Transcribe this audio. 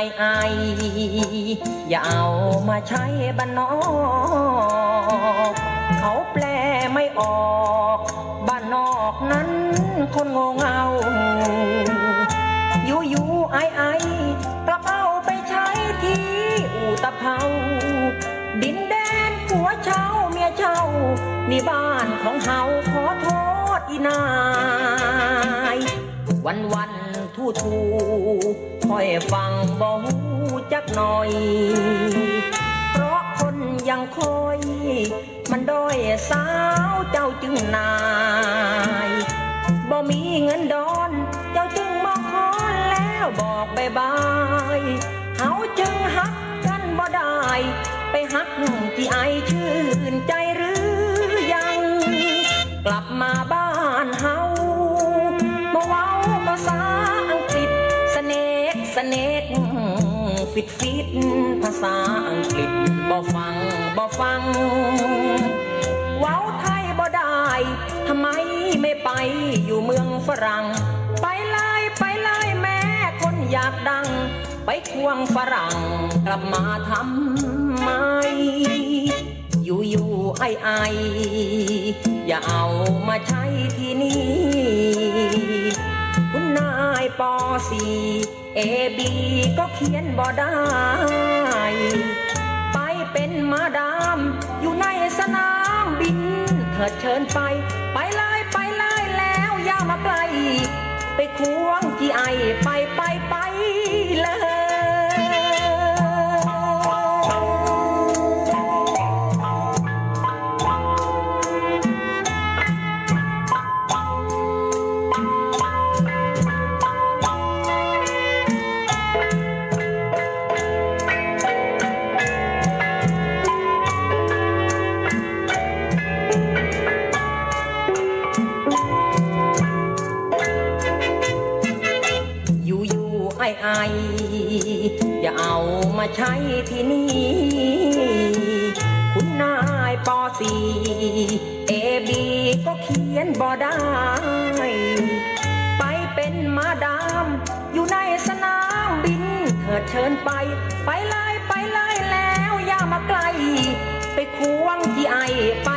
ไอไออย่าเอามาใช้บ้านนอกเขาแปลไม่ออกบ้านนอกนั้นคนโง่เงาอยู่อยู่ไอไอกลับเอาไปใช้ที่อู่ตะเภาดินแดนผัวเช่าเมียเช่านี่บ้านของเฮาขอโทษอีนาย วันวันๆทู่ทู ค่อยฟังบ่จักหน่อย เพราะคนยังคอย มันด้อยสาวเจ้าจึงนายบ่มีเงินดอน เจ้าจึงมาขอแล้วบอกบายบาย เฮาจึงฮักกันบ่ได้ เนกฟิตฟิตภาษาอังกฤษบ่ฟังบ่ฟัง เว้าไทยบ่ได้ทำไมไม่ไปอยู่เมืองฝรั่ง ไปเลยไปเลยแม่คนอยากดัง ไปควงฝรั่งกลับมาทำไม อยู่อยู่ไอไออย่าเอามาใช้ที่นี่ ปอสี่เอบีก็เขียนบ่ได้ ไปเป็นมาดาม อยู่ในสนามบิน เถิดเชิญไป ไปเลยไปเลยแล้วอย่ามาไกลไปควงกี่ไอไป ไอไอ อย่าเอามาใช้ที่นี่ คุณนายปอสีเอบีก็เขียนบ่ได้ ไปเป็นมาดาม อยู่ในสนามบิน เถิดเชิญไป ไปเลยไปเลยแล้วอย่ามาไกล ไปควงที่ไอไป